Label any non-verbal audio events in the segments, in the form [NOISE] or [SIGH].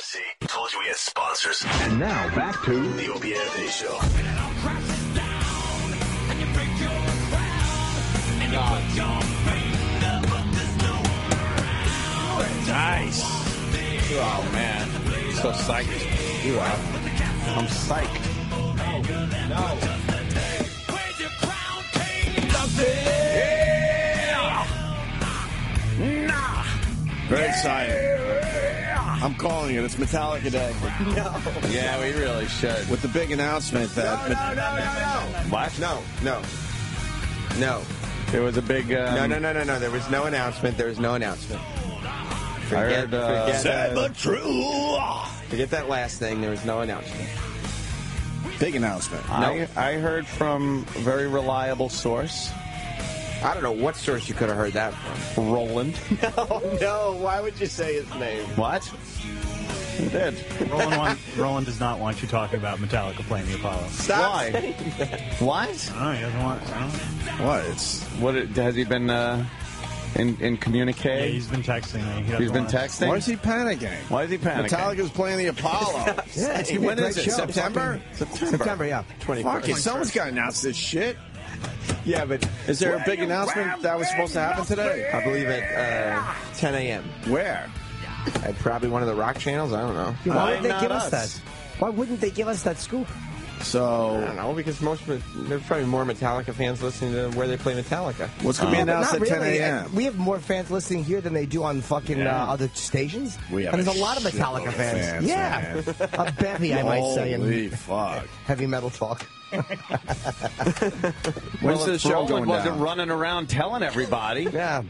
See, told you we had sponsors. And now back to The Opie and Anthony Show. Nice. Oh man, so psyched. You are. I'm psyched. No. Very excited. I'm calling it. It's Metallica Day. [LAUGHS] Yeah, we really should. With the big announcement that. No, no, no, no, What? no, no, no, There was a big. Um, no, no, no, no, no. There was no announcement. There was no announcement. Forget, heard, uh, forget, that, but true. forget that last thing. There was no announcement. Big announcement. I, I heard from a very reliable source, I don't know what source you could have heard that from. Roland. [LAUGHS] No, no! Why would you say his name? What? He did. Roland, want, Roland does not want you talking about Metallica playing the Apollo. Stop Why? saying What? Oh, he doesn't want. I don't know. What? It's. What it- has he been uh, in in Yeah, he's been texting me. He he's been wanna- texting. Why is he panicking? Why is he panicking? Metallica's playing the [LAUGHS] Apollo. Yeah, it's gonna be a when great is it? show. September? September, yeah, twenty Fuck it. Someone's got to announce this shit. [LAUGHS] Yeah, but Is there a big announcement that was supposed to happen today? I believe at uh, 10 a.m. Where? At probably one of the rock channels. I don't know. Why Why would they not give us, us? that? Why wouldn't they give us that scoop? So I don't know because most of it, there's probably more Metallica fans listening to where they play Metallica. what's going to be But announced not at 10 a.m.? We have more fans listening here than they do on fucking Yeah. uh, other stations. We have and there's a a lot of Metallica of fans. fans, yeah, man. a bevy, I might say, Holy fuck. heavy metal talk. [LAUGHS] When's well, the show Roland going wasn't down? running around telling everybody. [LAUGHS] Yeah,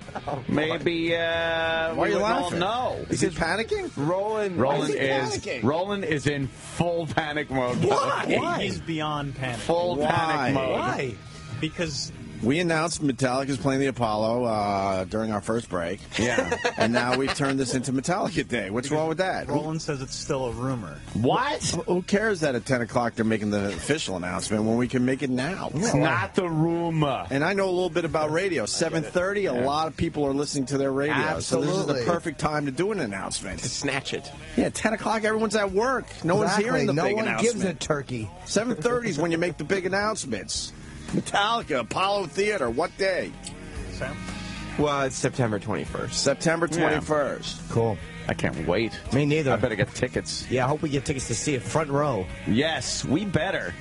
Maybe uh, Why we are you would all laughing? know. Is he panicking? Roland, Roland he is? Roland is in full panic mode. Why? He's beyond panic. Full Why? panic mode. why? Because We announced Metallica's playing the Apollo uh, during our first break, Yeah. [LAUGHS] and now we've turned this into Metallica Day. What's wrong with that? Roland says it's still a rumor. what? who cares that at 10 o'clock they're making the official announcement when we can make it now? It's not the rumor. And I know a little bit about radio. 7:30, a lot of people are listening to their radio, so this is the perfect time to do an announcement. to snatch it. Yeah, 10 o'clock, everyone's at work. No one's Exactly. hearing the no big one gives a turkey. 7:30 is when you make the big announcements. Metallica, Apollo Theater, what day? Sam? Well, it's September 21st. September Yeah. 21st. Cool. I can't wait. Me neither. I better get tickets. Yeah, I hope we get tickets to see it front row. Yes, we better.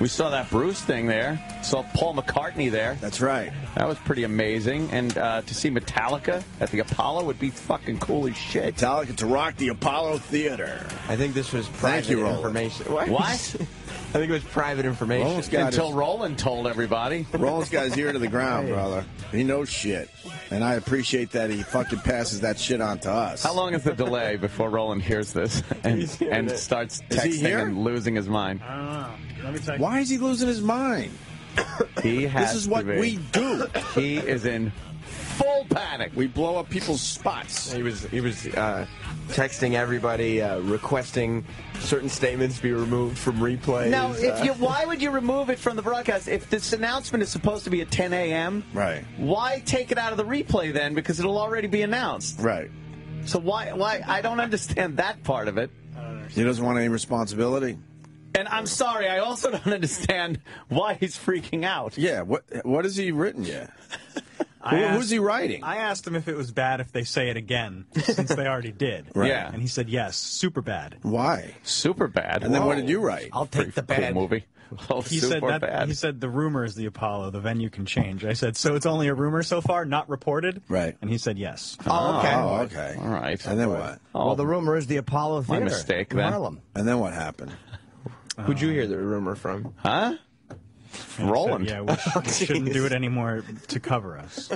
We saw that Bruce thing there. Saw Paul McCartney there. That's right. That was pretty amazing. And uh, to see Metallica at the Apollo would be fucking cool as shit. Metallica to rock the Apollo Theater. I think this was private you, Roland. information. What? [LAUGHS] I think it was private information. Roland's got Until his, Roland told everybody. Roland's got his ear to the ground, brother. He knows shit. And I appreciate that he fucking passes that shit on to us. How long is the delay before Roland hears this [LAUGHS] and, and starts Is he texting and losing his mind? I don't know. Let me tell. Why is he losing his mind? He has This is to what be. we do. He is in full panic. We blow up people's spots. He was he was uh, texting everybody, uh, requesting certain statements be removed from replays. Now, if uh, you, why would you remove it from the broadcast? If this announcement is supposed to be at 10 a.m., Right. why take it out of the replay then? Because it'll already be announced. Right. So why? Why? I don't understand that part of it. He doesn't want any responsibility. And I'm sorry, I also [LAUGHS] don't understand why he's freaking out. Yeah. What What has he written yet? [LAUGHS] Who- asked- who's he writing? I asked him if it was bad if they say it again, [LAUGHS] since they already did. Right. Yeah. And he said yes, super bad. Why? Super bad. And then what did you write? I'll take the Cool bad. movie. Oh, He super said that bad. he said the rumor is the Apollo. The venue can change. I said so. It's only a rumor so far, not reported. Right. And he said yes. Oh, okay. Oh, okay. All right. And then what? Oh, Well, the rumor is the Apollo Theater. My Theater. mistake, in then. Harlem. And then what happened? Who'd you hear the rumor from? huh? And Roland. Said, yeah, we, sh- we shouldn't do it anymore to cover us.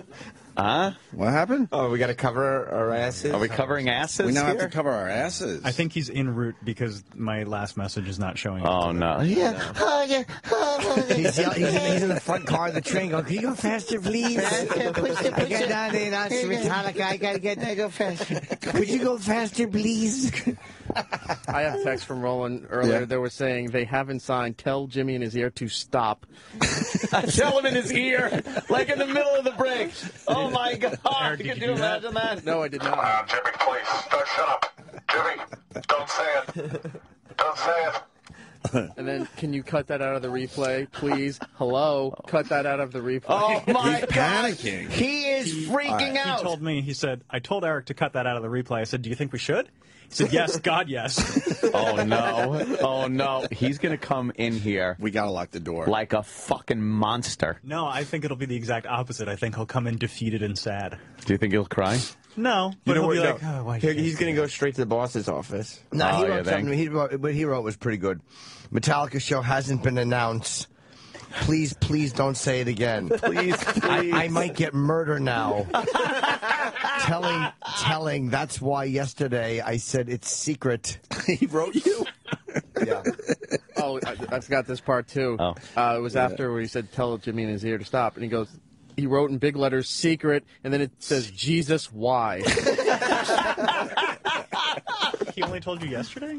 Huh? What happened? Oh, we got to cover our asses. Are we covering asses we now have here? to cover our asses. I think he's en route because my last message is not showing. Oh no! Yeah. He's, yell- he's, in, he's in the front car of the train going, can you go faster, please? I got down there, that's Metallica. I got to get there, go faster. Could you go faster, please? I have a text from Roland earlier Yeah. that was saying they haven't signed Tell Jimmy in his ear to stop. [LAUGHS] Tell him in his ear, like in the middle of the break. Oh my God! Eric, did Could you you do that? imagine that? No, I did not. Uh, Jimmy, please, shut up. Jimmy, don't say it. Don't say it. [LAUGHS] And then, can you cut that out of the replay, please? Hello, cut that out of the replay. Oh [LAUGHS] my He's god! panicking. He is freaking He out. told me, he said, I told Eric to cut that out of the replay. I said, Do you think we should? He said, Yes, God, yes. [LAUGHS] oh no! Oh no! He's gonna come in here We gotta lock the door. like a fucking monster. no, I think it'll be the exact opposite. I think he'll come in defeated and sad. Do you think he'll cry? No, but he'll what? be No. like, oh, why He- he's going to go straight to the boss's office. No, Oh, he wrote think? something. He wrote, what he wrote was pretty good. Metallica show hasn't been announced. Please, please don't say it again. [LAUGHS] Please, I, I might get murder now. telling, telling. That's why yesterday I said it's secret. [LAUGHS] he wrote you. [LAUGHS] Yeah. Oh, I, I forgot this part too. Oh. Uh, it was after where he said, "Tell Jimmy in his ear to stop," and he goes, he wrote in big letters, "Secret," and then it says, "Jesus, why?" He only told you yesterday?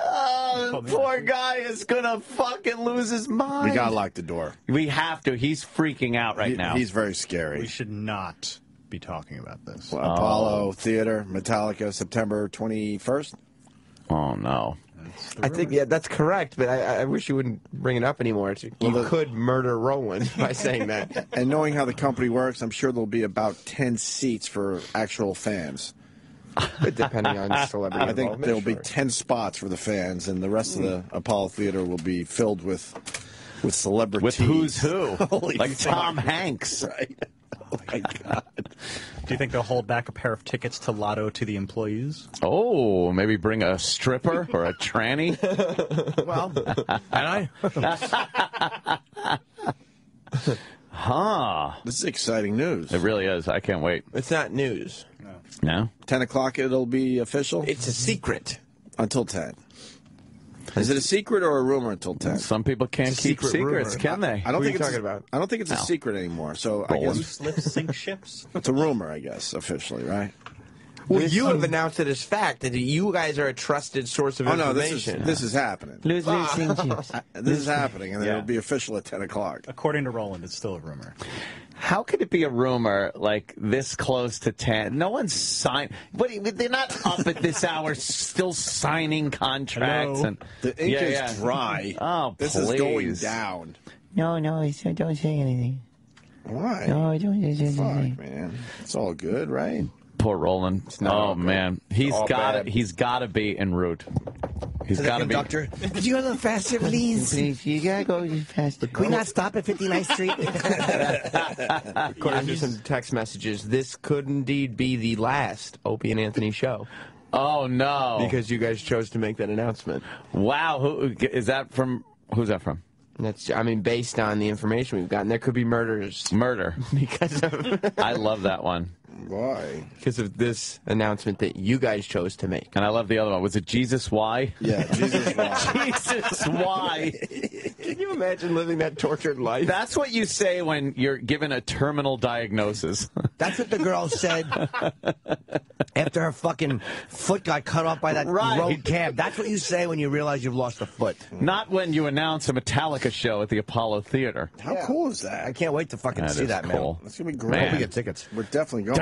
Oh, uh, Told poor last guy is gonna fucking lose his mind. We gotta lock the door. We have to. He's freaking out right He- now. He's very scary. We should not be talking about this. Apollo Theater, Metallica, September 21st. oh no! I think, yeah, that's correct, but I, I wish you wouldn't bring it up anymore. You the- could murder Roland [LAUGHS] by saying that. And knowing how the company works, I'm sure there'll be about 10 seats for actual fans. But [LAUGHS] depending on [LAUGHS] celebrity I think involvement, there'll be 10 spots for the fans, and the rest of the hmm. Apollo Theater will be filled with with celebrities. With who's who? [LAUGHS] Holy like fuck. Tom Hanks. Right. Oh my God. Do you think they'll hold back a pair of tickets to Lotto to the employees? Oh, maybe bring a stripper or a tranny. Well, and I. Huh? This is exciting news. It really is. I can't wait. It's not news. No. 10 o'clock it'll be official It's a secret. until 10. Is it a secret or a rumor until 10? Some people can't keep secret secrets, rumor. can they? I don't Who are think you it's talking a, about? I don't think it's a secret anymore. So I Roland. guess Slip sink ships? it's a rumor. I guess officially, right? Well, you have announced it as fact that you guys are a trusted source of Oh no, this is information. this is happening. Lose, lose, sing chips. Uh, This is happening, and Yeah. it'll be official at 10 o'clock. According to Roland, it's still a rumor. How could it be a rumor like this close to 10? No one's signed. But they're not up at this hour still signing contracts. Hello? and The ink Yeah, is yeah. dry. [LAUGHS] Oh, this is going down. No, no, it's- don't say anything. Why? No, don't say Fuck, anything. man. It's all good, right? Poor Roland. Oh man, he's all got bad. to He's got to be en route. He's To the got to be. conductor. Could you go a little faster, please? Please, you gotta go faster. Can we not stop at 59th Street? [LAUGHS] According to some text messages, this could indeed be the last Opie and Anthony show Oh no! because you guys chose to make that announcement. wow, who is that from? Who's that from? That's, I mean, based on the information we've gotten, there could be murders Murder. [LAUGHS] because of I love that one, Why? because of this announcement that you guys chose to make. and I love the other one. Was it Jesus? Why? Yeah, Jesus. Why? [LAUGHS] Jesus, why? Can you imagine living that tortured life? That's what you say when you're given a terminal diagnosis. [LAUGHS] That's what the girl said after her fucking foot got cut off by that Right. road cab. That's what you say when you realize you've lost a foot. Not when you announce a Metallica show at the Apollo Theater. How cool is that? I can't wait to fucking That see that, cool. man. That's gonna be great. Man. Hope we get tickets. We're definitely going, right?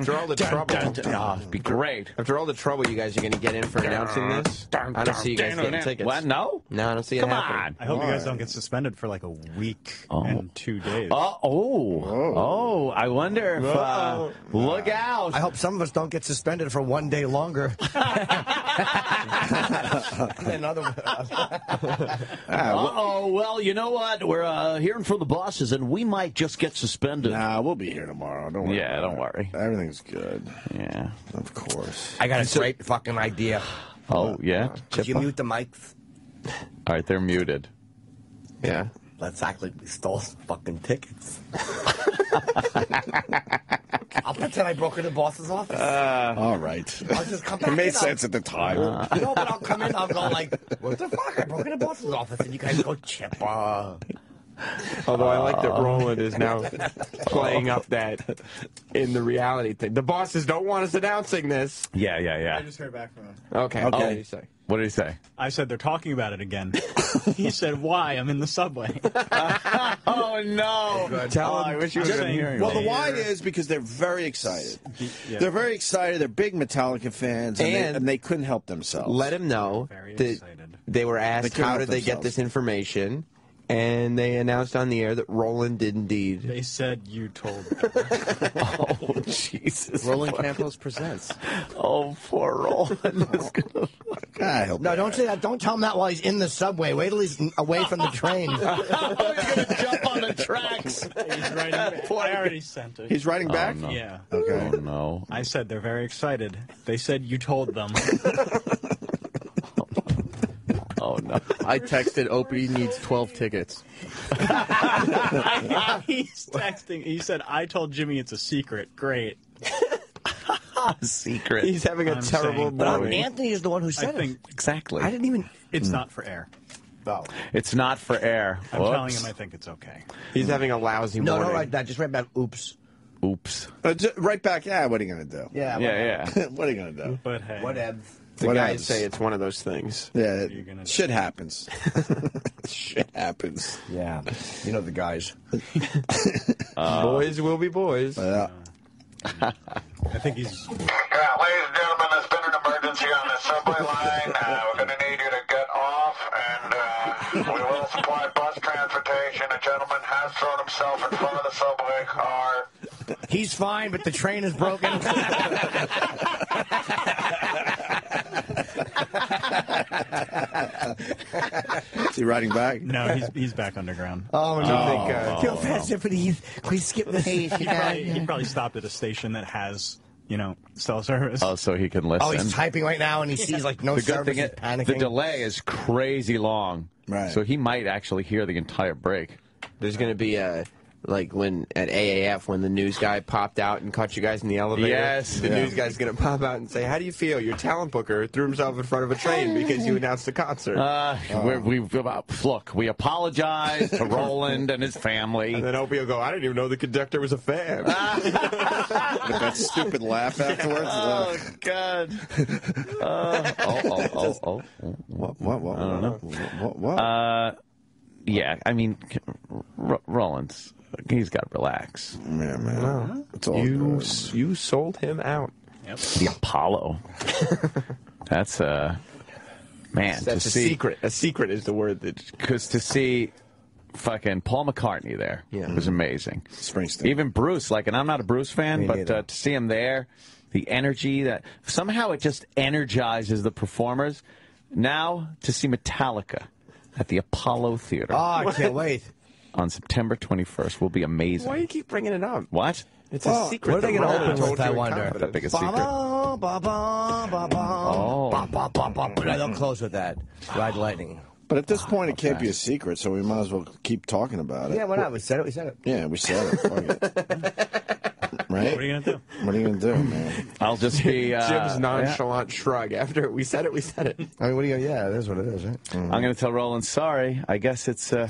After all the trouble, Oh, it'd be great. after all the trouble you guys are going to get in for announcing this, I don't see you guys getting tickets. What? No? No, I don't see it Come happening. on. I hope you guys don't get suspended for like a week Oh. and two days. Uh, oh, oh! I wonder if. Uh, look out! I hope some of us don't get suspended for one day longer. Another. Uh oh! Well, you know what? We're uh, hearing from the bosses, and we might just get suspended. Nah, we'll be here tomorrow. Don't worry. Yeah, don't it. worry. Everything's good. Yeah. Of course. I got a great fucking idea. Oh, yeah. Could you mute the mics? All right, they're muted. Yeah. Let's act like we stole some fucking tickets. [LAUGHS] I'll pretend I broke into the boss's office. Uh, all right. I'll just come back It made in, I'll- sense at the time. No, but I'll come in. I'll go like, "What the fuck? I broke into the boss's office," and you guys go, "Chipper." Although I like that Roland is now [LAUGHS] playing up that in the reality thing. The bosses don't want us announcing this. Yeah, yeah, yeah. I just heard back from him. Okay. Okay. What did he say? What did he say? I said they're talking about it again. [LAUGHS] he said, "Why? I'm in the subway." [LAUGHS] Oh no! Tell Oh, him. I wish you Just would have been saying- hearing. Well, the why is because they're very excited. Yeah. They're very excited. They're big Metallica fans, and, And- they, and they couldn't help themselves. Let him know Very that excited. they were asked They couldn't how help did they get themselves. this information, and they announced on the air that Roland did indeed. They said you told them. [LAUGHS] Oh Jesus! Roland Campos presents. Oh, poor Roland. [LAUGHS] is gonna- I hope No, don't say that. Don't tell him that while he's in the subway. Wait till he's away from the [LAUGHS] train. oh, he's gonna jump on the tracks. He's writing back. I already sent it. He's writing oh, back. no. Yeah. Okay. Oh no! I said they're very excited. They said you told them. Oh no! I texted Opie needs 12 tickets. [LAUGHS] He's texting. He said, "I told Jimmy it's a secret." Great. [LAUGHS] Secret. He's having a I'm terrible saying- But morning. Anthony is the one who I said think exactly. I didn't even. it's not for air. Oh. It's not for air. I'm Whoops. telling him I think it's okay. He's having a lousy No, morning. don't write that. Just write back. Oops. Oops. Uh, j- right back. Yeah. What are you gonna do? Yeah. Yeah, yeah. [LAUGHS] what are you gonna do? But hey, Whatever. The What guys else? say it's one of those things. Yeah. you gonna? Shit happens. [LAUGHS] shit happens. Yeah. You know the guys. [LAUGHS] boys will be boys. Yeah. [LAUGHS] I think he's. Yeah, ladies and gentlemen, there's been an emergency on the subway line. Uh, we're going to need you to get off, and uh, we will supply bus transportation. A gentleman has thrown himself in front of the subway car. He's fine, but the train is broken. Is he writing back? No, he's he's back underground. oh no! think, uh, Go faster, please. Please skip this. He probably, he probably stopped at a station that has, you know, cell service. Oh, so he can listen. Oh, he's typing right now, and he sees like no the good service. thing is panicking. the delay is crazy long. Right. So he might actually hear the entire break. There's going to be a like when at AAF when the news guy popped out and caught you guys in the elevator. Yes. the Yeah. news guy's going to pop out and say, "How do you feel? Your talent booker threw himself in front of a train because you announced a concert." Uh, we're, we look. We apologize to [LAUGHS] Roland and his and family. then Opie will go, "I didn't even know the conductor was a fan." [LAUGHS] With that stupid laugh afterwards. Oh God! Uh, oh, oh, oh, oh, oh. what? What? What? I don't know. What? What? Uh, yeah. I mean, R- Roland's he's got to relax. yeah, man. It's all you good. you sold him out. The Apollo. [LAUGHS] That's uh, man. That's to a see, secret. A secret is the word that. because to see fucking Paul McCartney there Yeah. was amazing. Springsteen. Even Bruce, like, and I'm not a Bruce fan, Me but uh, to see him there, the energy that somehow it just energizes the performers. Now to see Metallica at the Apollo Theater Oh, I can't wait. On September 21st will be amazing. Why do you keep bringing it up? What? It's a secret. what are they gonna Roland open told with, you I in wonder? confidence. That big a secret. Ba-ba, ba-ba, ba-ba. Oh. Ba-ba-ba-ba. No, They'll close with that. Ride lightning. But at this point, it can't be a secret, so we might as well keep talking about it. Yeah, why not? We said it. We said it. Yeah, we said it. [LAUGHS] Right? What are you gonna do? What are you gonna do, man? I'll just be. [LAUGHS] Uh, Jim's nonchalant shrug after we said it. We said it. I mean, what do you? Yeah, it is what it is, right? yeah. I'm going to tell Roland, sorry. I guess it's uh,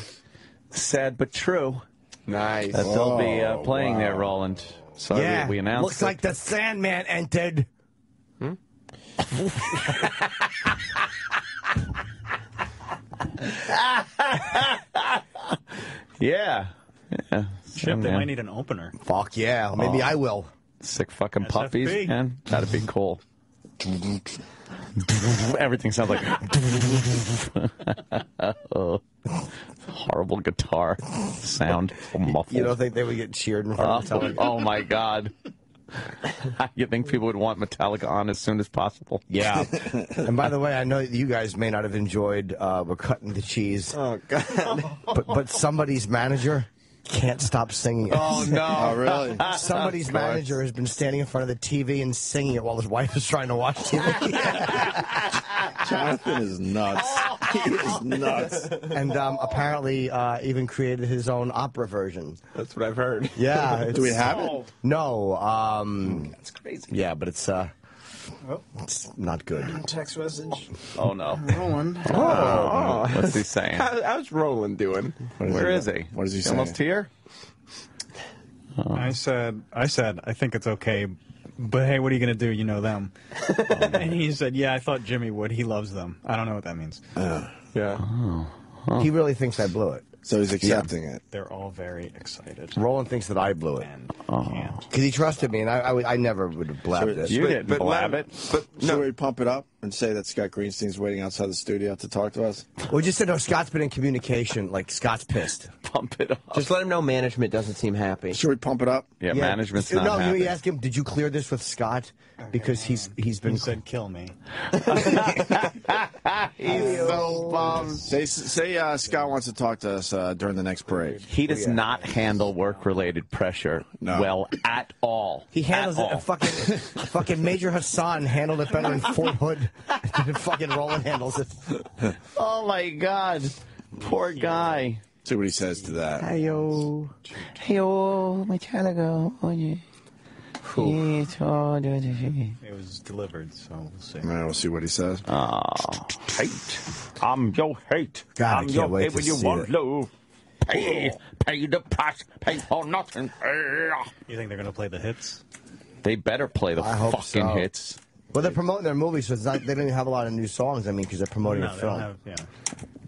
sad but true Nice. that they'll be uh, Oh, playing there. Roland. Sorry yeah, we, we announced looks it. like the Sandman entered. [LAUGHS] Yeah. yeah. Chip, they might need an opener. Fuck yeah, maybe I will. Sick fucking SFP. puppies, man. That'd be cool. [LAUGHS] Everything sounds like Oh, [LAUGHS] horrible guitar sound. Muffled. You don't think they would get cheered in front oh, of Metallica? oh my god. [LAUGHS] you think people would want Metallica on as soon as possible? Yeah. [LAUGHS] and by the way, I know that you guys may not have enjoyed uh, we're cutting the cheese, Oh God. but but somebody's manager can't stop singing it. Oh no. [LAUGHS] Oh, really? Somebody's manager has been standing in front of the TV and singing it while his wife is trying to watch TV. [LAUGHS] Jonathan is nuts. He is nuts. and um, apparently uh, even created his own opera version. That's what I've heard. Yeah. Do we have it? No. Um, That's crazy. yeah, but it's uh, Oh. It's not good. Text message. Oh no. Roland. Oh. oh, what's he saying? How, how's Roland doing? Where is he? What is he saying? Almost here. I said, I said, I think it's okay, but hey, what are you going to do? You know them. [LAUGHS] and he said, yeah, I thought Jimmy would. He loves them. I don't know what that means. Uh. Yeah. He really thinks I blew it. So he's accepting it. They're all very excited. Roland thinks that I blew it uh-huh. because he trusted me, and I, I, would- I never would have blabbed this. You didn't blab it. But Should we pump it up and say that Scott Greenstein's waiting outside the studio to talk to us? We just said no. Scott's been in communication. Like Scott's pissed. [LAUGHS] Pump it up. Just let him know management doesn't seem happy. Should we pump it up? yeah, management's not no. happy. You ask him, did you clear this with Scott? Because he's he's been He said, kill me. [LAUGHS] [LAUGHS] [LAUGHS] He's so bummed. Say, say uh, Scott wants to talk to us uh, during the next parade. He does not handle work-related pressure No. well at all. He handles At it. all. Fucking, fucking Major Hasan handled it better than Fort Hood. fucking Roland handles it. [LAUGHS] Oh my God, poor guy. See what he says to that. Heyo, heyo, my talaga. Oye. Ito, It was delivered, so we'll see. All right, we'll see what he says. Oh, hate. I'm your hate. God, I I'm can't your wait hate to when you see want it. love. Pay, pay the price, pay for nothing. You think they're going to play the hits? They better play the I hope fucking so. hits. Well, they're promoting their movie, so it's not, they don't even have a lot of new songs. I mean, because they're promoting No, a they film. don't have, yeah.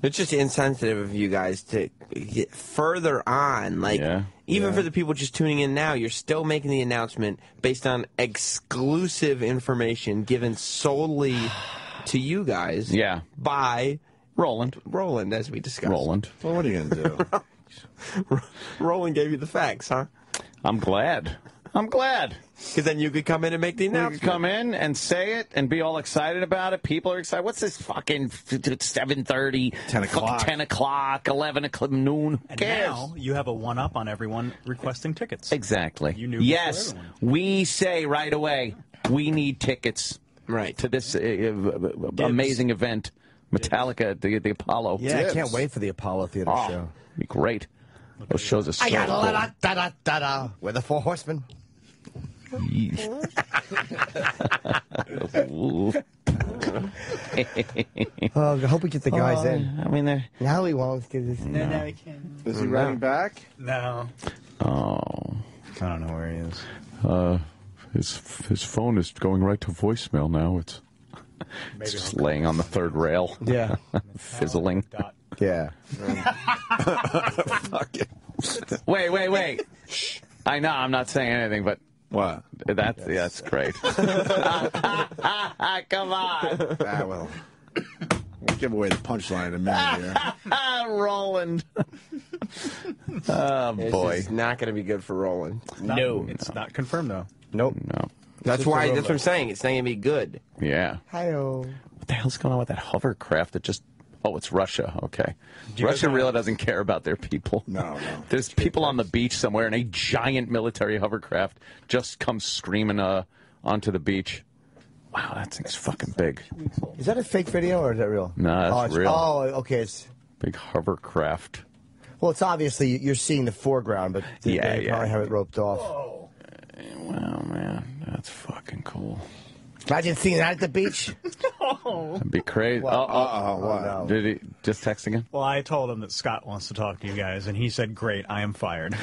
It's just insensitive of you guys to get further on. Like, Yeah. even for the people just tuning in now, you're still making the announcement based on exclusive information given solely to you guys. [SIGHS] Yeah. By Roland. Roland, as we discussed. Roland. Well, what are you going to do? [LAUGHS] Roland gave you the facts, huh? I'm glad. I'm glad. Because then you could come in and make the We could announcement. come in and say it and be all excited about it. People are excited. What's this fucking seven thirty, 10 o'clock. ten o'clock, eleven o'clock, noon? And cares? now you have a one up on everyone requesting tickets. Exactly. You knew yes, we say right away we need tickets Right. to this uh, uh, amazing event, Metallica at the the Apollo. Yeah, I can't wait for the Apollo Theater Oh, show. be great. Those shows are so I got cool. da da da da da da. We're the Four Horsemen. Ooh. Oh, I hope we get the guys in. I mean, they're Now we won't get this. No, no, we can't. Is he running back? No. oh, I don't know where he is. uh, his his phone is going right to voicemail now. It's Maybe just laying on the third rail, Yeah. [LAUGHS] fizzling. Dot. Yeah. [LAUGHS] Wait, wait, wait. I know I'm not saying anything, but What? that's that's great. [LAUGHS] Come on, Ah, well. We'll give away the punchline in a minute here. [LAUGHS] Roland. oh boy, is not going to be good for Roland. No. It's not confirmed, though. Nope. no. That's why. That's what I'm saying. It's not going to be good. Yeah. Hi-oh. What the hell's going on with that hovercraft that just? Oh, it's Russia. Okay. you guys Russia know- really doesn't care about their people. No, no. [LAUGHS] There's people on the beach somewhere, and a giant military hovercraft just comes screaming uh, onto the beach. Wow, that thing's fucking big. Is that a fake video or is that real? No, that's oh, it's, real. Oh, okay. It's Big hovercraft. well, it's obviously you're seeing the foreground, but they, Yeah, they yeah. probably have it roped off. Wow, man, that's fucking cool. Imagine seeing that at the beach. [LAUGHS] That'd be crazy. Well, oh, oh, oh Uh-oh, oh, what? no. did he just text again? Well, I told him that Scott wants to talk to you guys, and he said, "Great, I am fired." [LAUGHS]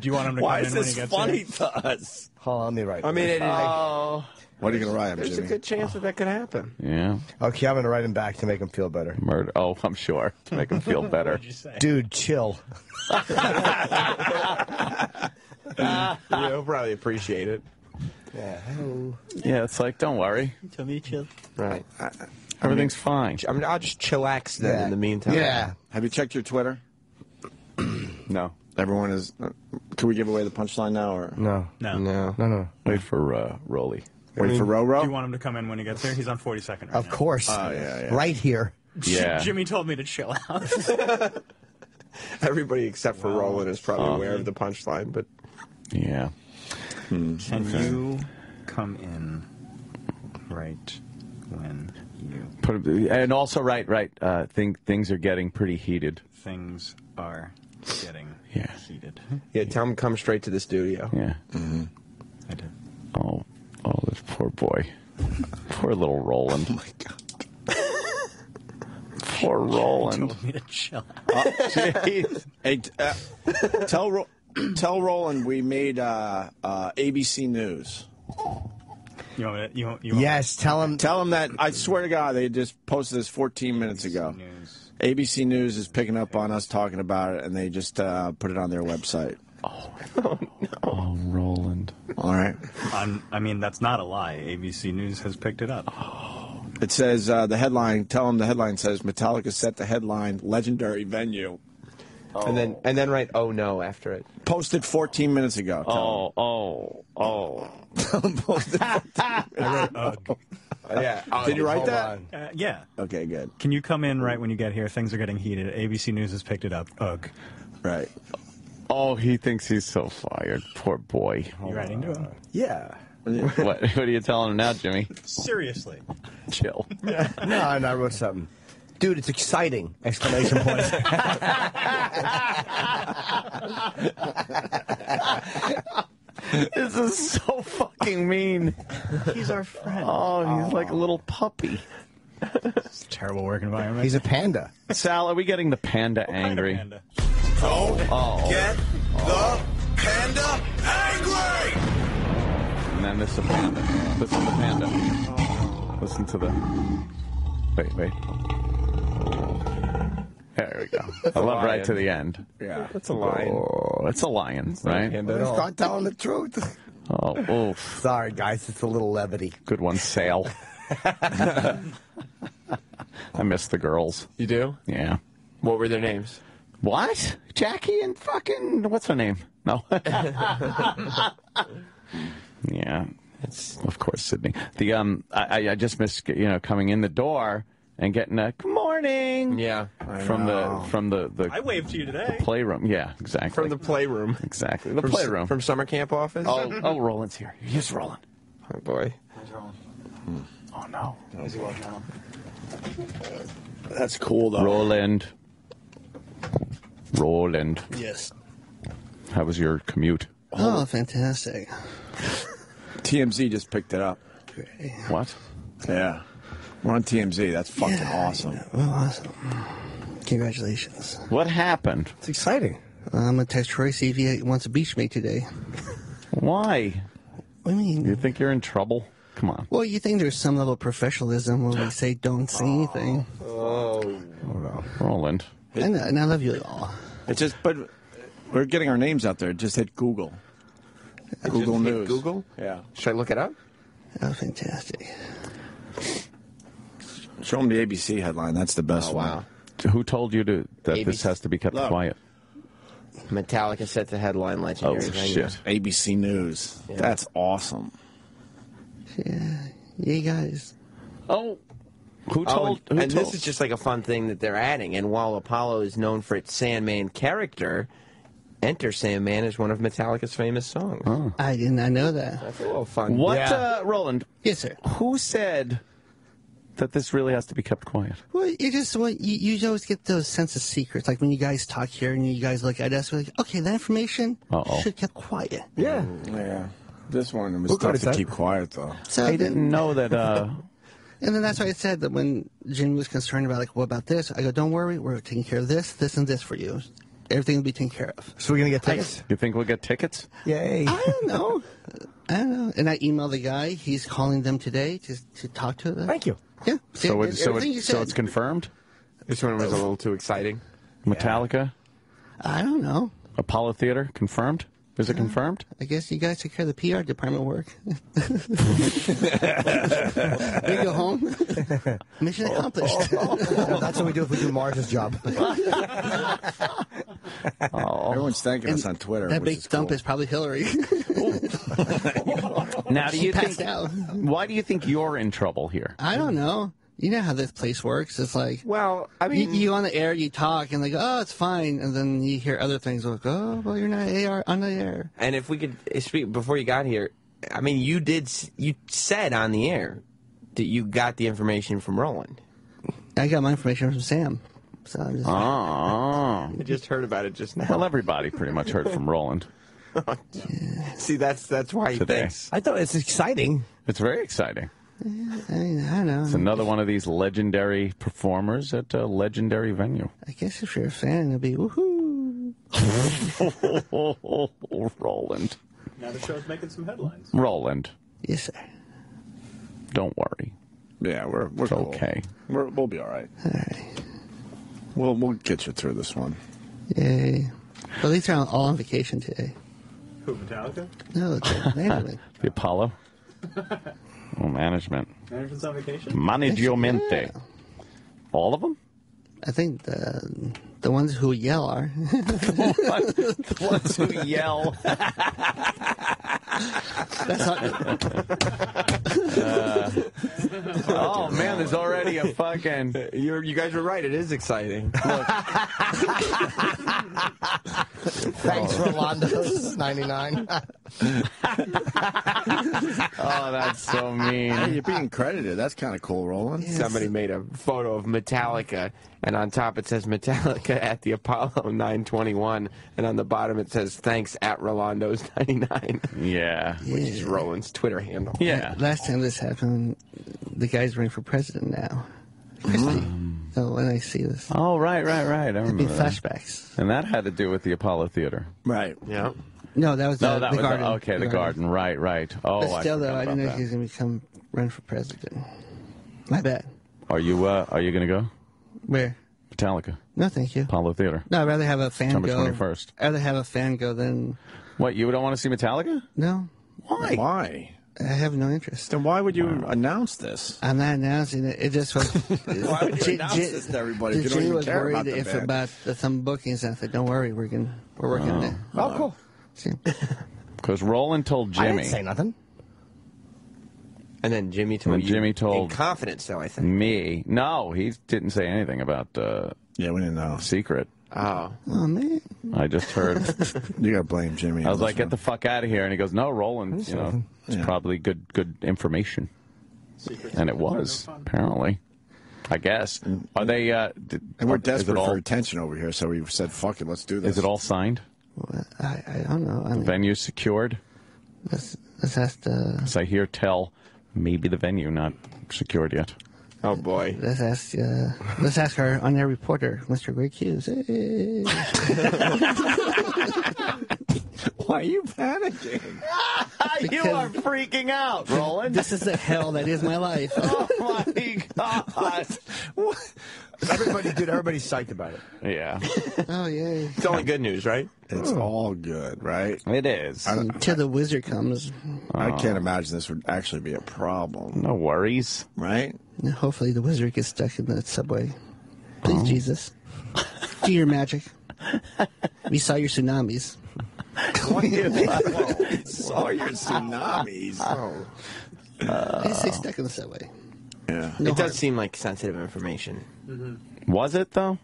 Do you want him to Why come is in when this he gets funny here? to us? Hold on, let me write. I mean, this. it, Oh, What are you going to write him, there's a good chance that that could happen. yeah, okay, I'm gonna write him back to make him feel better. murder. Oh, I'm sure to make him feel [LAUGHS] better. What'd you say? Dude, chill. [LAUGHS] yeah, he'll probably appreciate it. Yeah. hello. Yeah, it's like, don't worry, To meet you. Right. I, everything's fine. I mean, I'll just chillax then Yeah. in the meantime. Yeah. Have you checked your Twitter? [CLEARS THROAT] No, Everyone is. Uh, can we give away the punchline now, or No. No. No. No, no. wait for uh, Rolly. wait for Do Roro? you want him to come in when he gets there? He's on 42nd right Of now. course. Oh, yeah, yeah. Right here. Yeah. Jimmy told me to chill out. [LAUGHS] Everybody except for Roland is probably aware of the punchline, but Yeah. Can you come in right when you Put, and also, right, right. Uh, think things are getting pretty heated. things are getting Yeah. heated? yeah, tell him come straight to the studio. Yeah. I did. Oh, oh, this poor boy. Poor little Roland. Oh my god. Poor [LAUGHS] Roland. Told me to chill. [LAUGHS] Jeez. Hey, uh, tell Ro- tell Roland we made uh, uh, ABC News. You want me to, you, want- you want Yes, tell him. Tell him that I swear to God they just posted this 14 minutes ago. news. ABC News is picking up on us talking about it, and they just uh, put it on their website. [LAUGHS] Oh, Roland. All right. I'm, I mean, that's not a lie. ABC News has picked it up. It says uh, the headline. Tell him the headline says Metallica set the headline legendary venue. And then and then write oh no after it. Posted 14 minutes ago. Tell Oh, oh, [LAUGHS] oh. him. Posted 14 [LAUGHS] Ugh. [LAUGHS] Yeah. Did you write that? Uh, yeah. Okay, good. Can you come in right when you get here? Things are getting heated. ABC News has picked it up. Ugh. Right. Oh, he thinks he's so fired. Poor boy. You writing to him? Yeah. What, what are you telling him now, Jimmy? Seriously. Chill. No, and I wrote something. Dude, it's exciting! Exclamation point. [LAUGHS] This is so fucking mean. He's our friend. Oh, he's like a little puppy. It's a terrible work environment. He's a panda. Sal, are we getting the panda angry? Panda. Oh. Get the panda angry! And then this is a panda. Listen to the panda. Listen to the. Wait, wait. There we go. I love right to the end. Yeah. That's a line. Oh, it's a lion, right? Start telling the truth. Oh, oof. [LAUGHS] Sorry, guys. It's a little levity. Good one, Sal. [LAUGHS] [LAUGHS] I miss the girls. You do? Yeah. What were their names? What? Jackie and fucking what's her name? No. yeah. It's Of course, Sydney. The um, I, I- I just miss you know coming in the door and getting a good morning. yeah. From the from the the I waved to you today. The playroom. Yeah, exactly. From the playroom. exactly the From, playroom. From summer camp office. oh, oh, Roland's here. Here's Roland. Oh, boy. roland Oh no, That's cool though. Roland. Roland, Yes. how was your commute? Oh, fantastic. [LAUGHS] TMZ just picked it up. What? Yeah. We're on TMZ. That's fucking Yeah, awesome. Well, awesome. Congratulations. What happened? It's exciting. I'm gonna text Troy see if he wants to beach me today. Why? I mean? You think you're in trouble? Come on. Well, you think there's some level of professionalism when we say don't say oh. anything. Oh, Roland. And, and I love you all. It just, but we're getting our names out there. Just hit Google. Google Hit News. Google? Yeah. Should I look it up? Oh, fantastic. Show them the ABC headline. That's the best Oh, one. wow. Who told you to that this has to be kept Look. quiet? Metallica set the headline Oh legendary. venue. shit! ABC News. That's awesome. Yeah, you guys. Oh, who Oh, told? and, who and told? this is just like a fun thing that they're adding. And while Apollo is known for its Sandman character, Enter Sandman is one of Metallica's famous songs. Oh. I did not know that. That's a little fun. what, Yeah. uh, Roland? Yes, sir. Who said that this really has to be kept quiet? Well, you just well, you, you always get those sense of secrets. Like when you guys talk here and you guys look at us, we're like, okay, that information Uh-oh. should get quiet. Yeah. Yeah. This one was We'll tough to to that. keep quiet though. So I didn't know that. Uh, [LAUGHS] And then that's why I said that when Jimmy was concerned about like, what about this? I go, don't worry, we're taking care of this, this, and this for you. Everything will be taken care of. So we're gonna get tickets. you think we'll get tickets? Yay. I don't know. I don't know. And I emailed the guy. He's calling them today to to talk to them. Thank you. Yeah. So, it, so, everything you it, so it's confirmed. This one was a little too exciting. Metallica, I don't know. Apollo Theater, confirmed. Is it uh, confirmed? I guess you guys take care of the PR department work. [LAUGHS] we go home. [LAUGHS] Mission oh, accomplished. Oh, oh. That's what we do if we do Mars's job. [LAUGHS] Everyone's thanking us on Twitter. that big is dump cool. is probably Hillary. Now, do you passed think? out. Why do you think you're in trouble here? I don't know. You know how this place works. It's like Well, I you, mean, you on the air, you talk, and like, "Oh, it's fine," and then you hear other things like, "Oh, well, you're not AR on the air." and if we could uh, speak before you got here, I mean, you did. You said on the air that you got the information from Roland. I got my information from Sam, so I'm just. Oh, [LAUGHS] I just heard about it just now. well, everybody pretty much heard from Roland. [LAUGHS] See, that's that's why he Today. thinks. I thought it's exciting. It's very exciting. I mean, I don't know. It's another one of these legendary performers at a legendary venue. I guess if you're a fan, it'll be woohoo. [LAUGHS] Roland. Now the show's making some headlines. Roland, Yes, sir. don't worry. Yeah, we're we're It's cool. okay. We're, we'll be all right. All right. We'll we'll get you through this one. Yay. Well, these are all on vacation today. Who, Metallica? No, it's [LAUGHS] management. The Apollo. [LAUGHS] Oh, management. Management's on vacation? Managiomente. All of them? I think the the ones who yell are. [LAUGHS] the ones who yell. That's not, uh, Oh man, there's already a fucking. You're, you guys were right. It is exciting. Thanks, Rolando's 99. [LAUGHS] Oh, that's so mean. Hey, you're being credited. That's kind of cool, Roland. Somebody made a photo of Metallica, and on top it says Metallica at the Apollo [LAUGHS] 921, and on the bottom it says thanks at Rolando's 99, Yeah. [LAUGHS] which is Roland's Twitter handle. Yeah. last time this happened, the guy's running for president now. Christie. So when I see this, Oh, right, right, right. I it'd be remember that. flashbacks. And that had to do with the Apollo Theater. Right. Yeah. No, that was No, the, that the was garden. okay. The garden. Right, right. Oh, But still, I though, I didn't know about he was going to become run for president. My bad. Are you? Uh, are you going to go? Where? Metallica, No, thank you. Apollo Theater. No, I'd rather have a fan September go. 21st. I'd rather have a fan go than What? You don't want to see Metallica? no. Why? Why? I have no interest. Then why would you announce this? I'm not announcing it. It just was. [LAUGHS] Why would you J- announce J- this to everybody if you don't Jay even was care worried about the if band? about the, some bookings. I said, "Don't worry, we're going we're working on it." Oh, cool. See? [LAUGHS] Because Roland told Jimmy. I Jimmy. didn't say nothing. And then Jimmy told And you Jimmy told- in confidence, though, I think. Me? No, he didn't say anything about uh, Yeah, we didn't know. secret. Oh. Oh man, I just heard. [LAUGHS] You got to blame Jimmy. I was like, this "Get the fuck out of here!" And he goes, "No, Roland. You know, it's Yeah. probably good, good information." And it was apparently. I guess. Are they? Uh, did, And we're desperate all, for attention over here, so we said, "Fuck it, let's do this." Is it all signed? Well, I, I don't know. I mean, Venue secured? let's let's ask the As I hear tell, maybe the venue not secured yet. Oh, boy. let's ask uh, let's ask our on air reporter, Mr. Gregg Hughes. Hey. [LAUGHS] Why are you panicking? [LAUGHS] you are freaking out, Roland. This is the hell that is my life. [LAUGHS] oh my god. Everybody, dude, everybody's psyched about it. Yeah, Oh yeah. It's only good news, right? It's all good, right? it is. Until the wizard comes, I can't imagine this would actually be a problem, No worries. right? And hopefully the wizard gets stuck in the subway. Please, oh. Jesus, [LAUGHS] do your magic. We saw your tsunamis. [LAUGHS] Saw your tsunamis. [LAUGHS] Oh, I say stuck in the subway. yeah. No it harm. does seem like sensitive information. Mm-hmm. Was it though?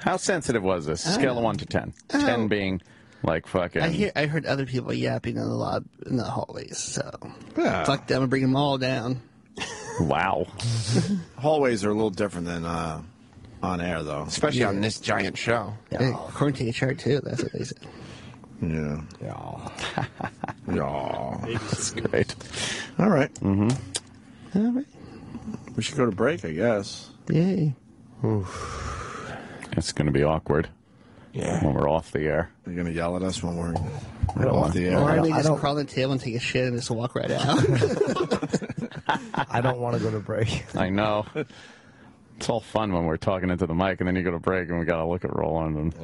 How sensitive was this? Scale of one to ten. Ten being like fucking. I hear. I heard other people yapping in the lob in the hallways. So Yeah. fuck them and bring them all down. Wow. [LAUGHS] Hallways are a little different than uh, on air, though. Especially on this giant show. Hey, according to HR too, that's what they said. Yeah. Yeah. Yeah. [LAUGHS] That's great. All right. Mm-hmm. All right. We should go to break, I guess. Yay. It's going to be awkward Yeah. when we're off the air. They're gonna yell at us when we're, we're off the Or I air. may I just don't- crawl on the table and take a shit and just walk right out. [LAUGHS] I don't want to go to break. [LAUGHS] I know. It's all fun when we're talking into the mic, and then you go to break, and we got to look at Roland. And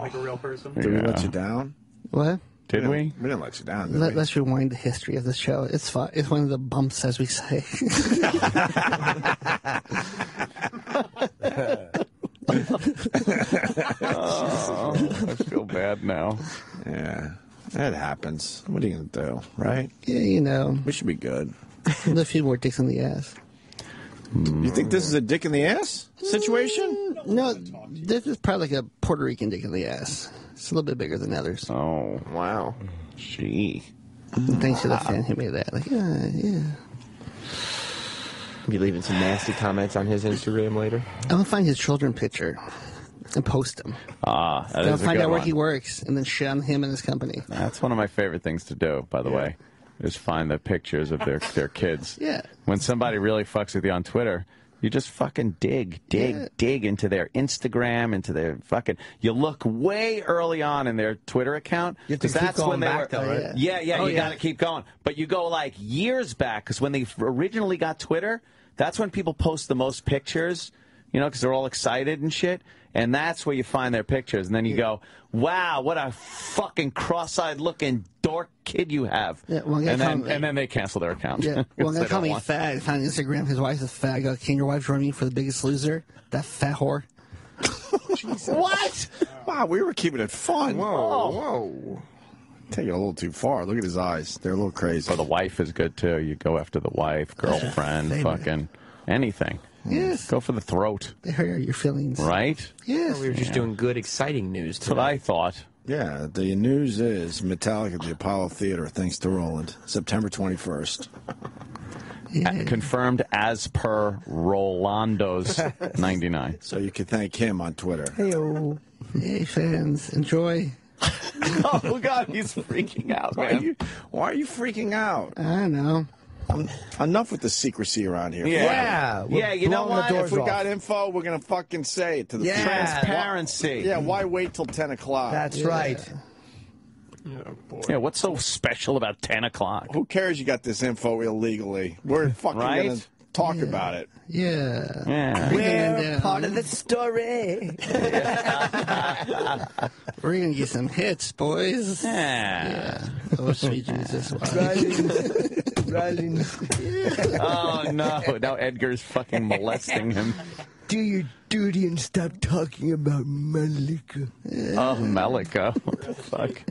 Like a real person? Did we let you down? what? did we? We didn't let you down. Did Let, we? us rewind the history of the show. It's fun. It's one of the bumps, as we say. Oh, I feel bad now. Yeah. It happens. What are you gonna do, right? yeah, you know, We should be good. A few more dicks in the ass. You think this is a dick in the ass situation? No, this is probably like a Puerto Rican dick in the ass. It's a little bit bigger than others. Oh, Wow. gee. Thanks to the fan who made that. Like, yeah, yeah. Be leaving some nasty comments on his Instagram later. I'm gonna find his children picture and post them. Ah, that I'll a find good out where one. he works and then shit on him and his company. That's one of my favorite things to do, by the way. Is find the pictures of their their kids. [LAUGHS] Yeah. When somebody really fucks with you on Twitter, you just fucking dig, dig, Yeah. dig into their Instagram, into their fucking. You look way early on in their Twitter account You have to 'cause keep that's going when they back, were. though, right? Yeah, yeah, Oh, you yeah. got to keep going. But you go like years back because when they originally got Twitter, that's when people post the most pictures. You know, because they're all excited and shit. And that's where you find their pictures. And then you go, wow, what a fucking cross eyed looking dork kid you have. Yeah, well, and, then, and then they cancel their account. Yeah. 'Cause [LAUGHS] Well, they they don't call me want- fat. I found on Instagram his wife is fat. I go, can your wife join me for the biggest loser? That fat whore. [LAUGHS] What? Wow, we were keeping it fun. Whoa, whoa. Take it a little too far. Look at his eyes. They're a little crazy. So the wife is good too. You go after the wife, girlfriend, fucking anything. Yes. Go for the throat, They hurt your feelings. right? Yes. We were just doing good, exciting news. That's what. I thought. Yeah, the news is Metallica at the Apollo Theater, thanks to Roland, September 21st. Yeah. Confirmed as per Rolando's [LAUGHS] 99. So you can thank him on Twitter. Heyo. Hey, fans, enjoy. [LAUGHS] oh, God, he's freaking out, Why are, you, why are you freaking out? I don't know. Enough with the secrecy around here. Yeah. we're Yeah, you know blowing what? The If we off. got info, we're going to fucking say it to the Yeah. Transparency. Yeah, why wait till 10 o'clock? That's right. Oh, yeah, what's so special about 10 o'clock? Who cares you got this info illegally? We're fucking Right? going to talk about it. Yeah. Yeah. We're We're part of the story. [LAUGHS] We're gonna get some hits, boys. Yeah. Oh, sweet [LAUGHS] Jesus. Wow. Rising. [LAUGHS] Oh, no. Now Edgar's fucking molesting him. Do your duty and stop talking about Malika. Oh, Malika. What the fuck?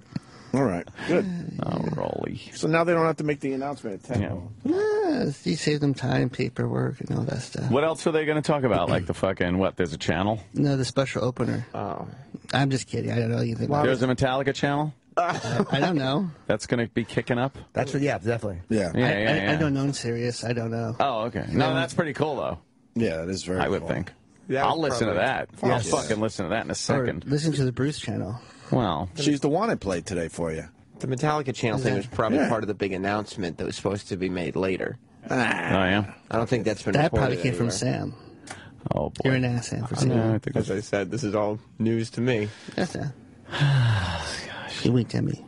All right, good. [LAUGHS] Oh, Rolly. So now they don't have to make the announcement at 10. Yeah. Yeah, you save them time, paperwork, and all that stuff. What else are they going to talk about? Like the fucking, what, there's a channel? No, the special opener. Oh. I'm just kidding. I don't know anything. about There's a Metallica channel? [LAUGHS] I don't know. That's going to be kicking up? That's what, yeah, definitely. Yeah. Yeah, I, yeah, I, yeah. I don't know. I'm serious. I don't know. Oh, okay. No, that's pretty cool, though. Yeah, that is very I would cool. think. Yeah, I'll was listen to that. Fuck I'll fucking listen to that in a Or second. listen to the Bruce channel. Well, She's the one I played today for you. The Metallica channel thing was probably Yeah. part of the big announcement that was supposed to be made later. Ah. oh, yeah? I don't think that's been That probably came from. Sam. Oh, boy. You're an ass, Sam, for Yeah, saying I think As I said, this is all news to me. That's that. You winked at me.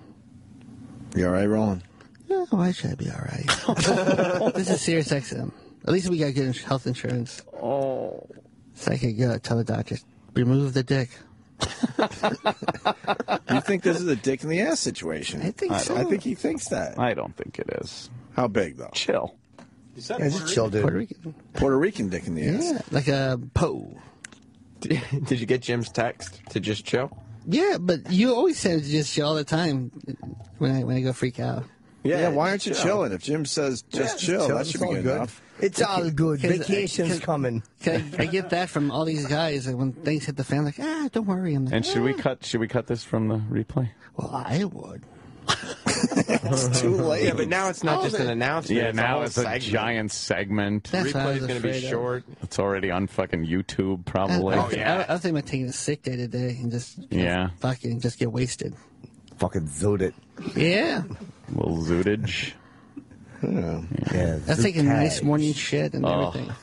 You all right, Roland? Oh, why should I be all right? [LAUGHS] this is Sirius XM. At least we got good health insurance. Oh. So I could go tell the doctor, remove the dick. You think this is a dick in the ass situation? I think so. I think he thinks that. I don't think it is. How big, though? Chill. Yeah, just chill, dude. Puerto Rican. Puerto Rican dick in the ass. Yeah, like a Poe. [LAUGHS] Did you get Jim's text to just chill? Yeah, but you always say to just chill all the time when I when I go freak out. Yeah, why aren't you chill. chilling? If Jim says just chill, that should be all good, enough. It's all good. Cause- Vacation's cause- coming. 'Cause I, I get that from all these guys. Like when things hit the fan, like ah, don't worry. I'm like, And should we "Ah." cut? Should we cut this from the replay? Well, I would. [LAUGHS] It's too [LAUGHS] late. Yeah, but now it's not Oh, just an announcement. Yeah, it's now whole it's a segment. giant segment. That's what I Replay's going to be afraid of. short. It's already on fucking YouTube, probably. I, Oh, yeah. I, I was thinking about taking a sick day today and just Yeah. fucking just get wasted. Fucking zoot it. Yeah, little zootage. [LAUGHS] Yeah. I was taking nice morning shit and Oh. everything. It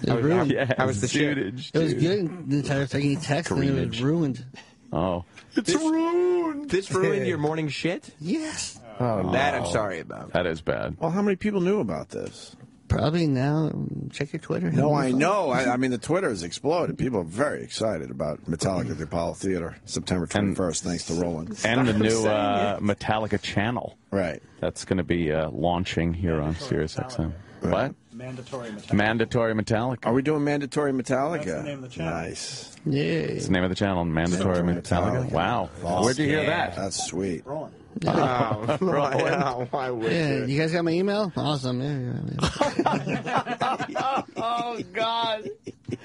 was How- ruined. Yeah, How was the shit? zootage, It was good the entire time. Getting text and it was ruined. Oh, it's This- ruined. This ruined your morning shit? Yes, Oh, that I'm sorry about. That is bad. Well, how many people knew about this? Probably now. Check your Twitter. No, I know. I, I mean, the Twitter has exploded. People are very excited about Metallica at the Apollo Theater, September 21st, thanks to Roland. And the new uh, Metallica channel Right. that's going to be uh, launching here on Sirius XM. What? Mandatory Metallica. Mandatory Metallica. Are we doing mandatory Metallica? That's the name of the channel. Nice. Yeah. It's the name of the channel, Mandatory Metallica. Metallica. Wow. Where'd you hear that? That's sweet. Roland. Oh, why, why would Yeah, you? you guys got my email? Awesome. Yeah, yeah, yeah. [LAUGHS] oh God! Uh,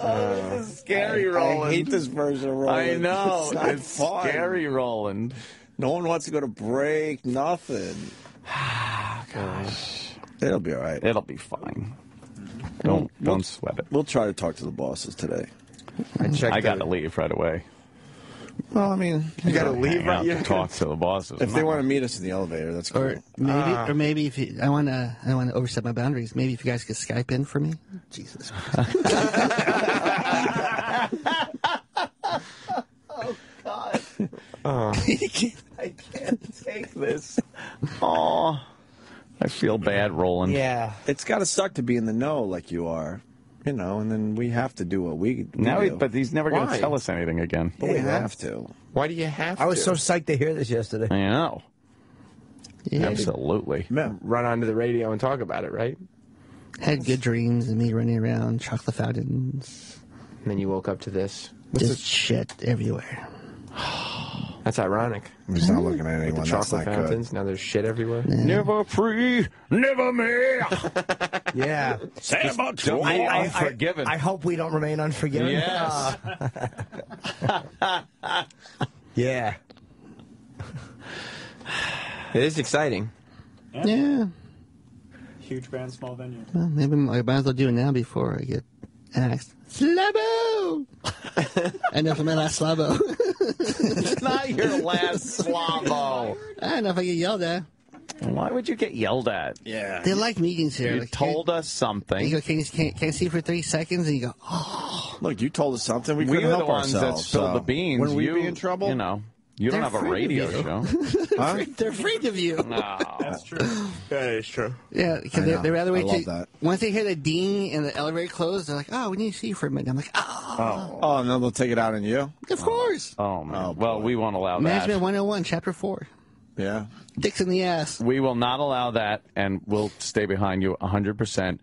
oh, this is scary, I hate this version of Roland. I know. [LAUGHS] It's, not It's fun. scary, Roland. No one wants to go to break. Nothing. [SIGHS] Gosh, It'll be all right. it'll be fine. Mm-hmm. Don't don't sweat it. We'll try to talk to the bosses today. I mm-hmm. checked. I got to leave right away. Well, I mean, You gotta leave Hang right out you to talk to the bosses. if they want to meet us in the elevator, that's cool. Or maybe, Ah. or maybe if you, I want to, I want to overstep my boundaries. Maybe if you guys could Skype in for me. Jesus. Christ [LAUGHS] Oh God. [LAUGHS] I can't take this. Oh, I feel bad, Roland. Yeah. It's got to suck to be in the know like you are, you know, and then we have to do what we, we Now, he, do. but he's never going Why? to tell us anything again. But we have to. Why do you have to I was to? so psyched to hear this yesterday. I know. Yeah, Absolutely. Man, Run onto the radio and talk about it, right? had good dreams and me running around, chocolate fountains, And then you woke up to this. just shit everywhere. [SIGHS] [SIGHS] [SIGHS] That's ironic. I'm just not mm. looking at The anyone. That's chocolate not uh, fountains. Now there's shit everywhere. Never free, never me. [LAUGHS] Yeah. Don't I, be I, unforgiven. I, I hope we don't remain unforgiven. Yes. [LAUGHS] Yeah. It is exciting. Yeah. Huge band, small venue. Well, maybe I might as well do it now before I get asked. Slabo! I know for my last slabo. it's [LAUGHS] not your last slavo. I don't know if I get yelled at. Why would you get yelled at? Yeah. They like meetings here. You Like, told us something. You something. go, can you, can, can I see for three seconds? And you go, oh, Look, you told us something. We We couldn't were help the ones that spilled so the beans. Wouldn't we you, be in trouble? You know, you don't They're have a afraid radio you. show. [LAUGHS] Huh? they're afraid of you. No. That's true. That is true. Yeah, I because they, know. they rather I wait love till that. once they hear the ding and the elevator closed, they're like, "Oh, we need to see you for a minute." I'm like, ah. "Oh, Oh, and then they'll take it out on you? of course." Oh, oh man. Oh, well, boy. we won't allow that. Management that. 101, Chapter Four, Yeah. dicks in the ass. We will not allow that, and we'll stay behind you 100. percent